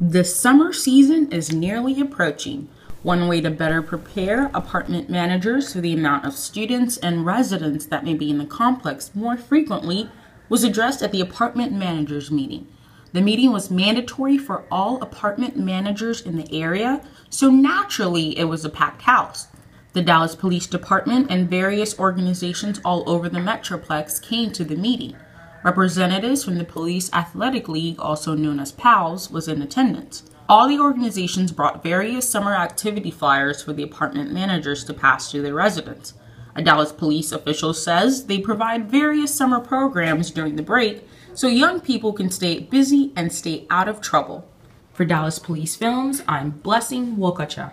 The summer season is nearly approaching. One way to better prepare apartment managers for the amount of students and residents that may be in the complex more frequently was addressed at the apartment managers meeting. The meeting was mandatory for all apartment managers in the area, so naturally it was a packed house. The Dallas Police Department and various organizations all over the Metroplex came to the meeting. Representatives from the Police Athletic League, also known as PALS, was in attendance. All the organizations brought various summer activity flyers for the apartment managers to pass to their residents. A Dallas police official says they provide various summer programs during the break so young people can stay busy and stay out of trouble. For Dallas Police Films, I'm Blessing Wokacha.